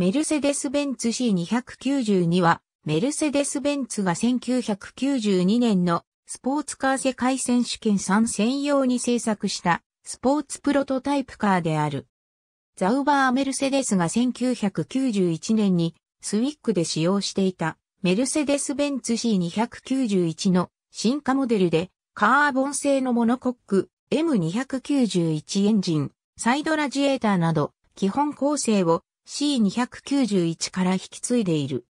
メルセデス・ベンツ C292 は、メルセデス・ベンツが1992年のスポーツカー世界選手権参戦用に製作したスポーツプロトタイプカーである。ザウバー・メルセデスが1991年にスウィックで使用していたメルセデス・ベンツ C291 の進化モデルでカーボン製のモノコック M291 エンジン、サイドラジエーターなど基本構成を C291 から引き継いでいる。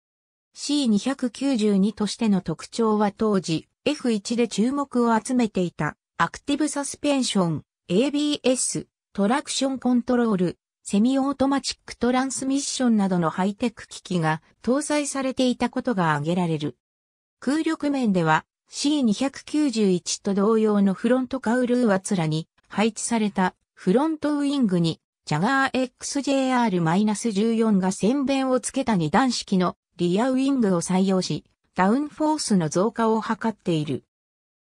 C292 としての特徴は当時 F1 で注目を集めていたアクティブサスペンション、ABS、トラクションコントロール、セミオートマチックトランスミッションなどのハイテク機器が搭載されていたことが挙げられる。空力面では C291 と同様のフロントカウルーワツラに配置されたフロントウィングにジャガー XJR-14 が線弁をつけた二段式のリアウィングを採用し、ダウンフォースの増加を図っている。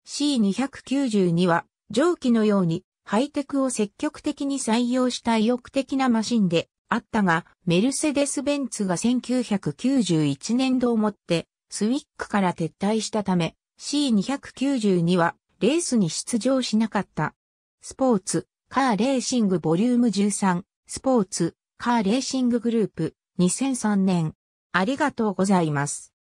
C292 は蒸気のようにハイテクを積極的に採用した意欲的なマシンであったが、メルセデス・ベンツが1991年度をもってスウィックから撤退したため C292 はレースに出場しなかった。スポーツ、カーレーシングボリューム13スポーツカーレーシンググループ2003年ありがとうございます。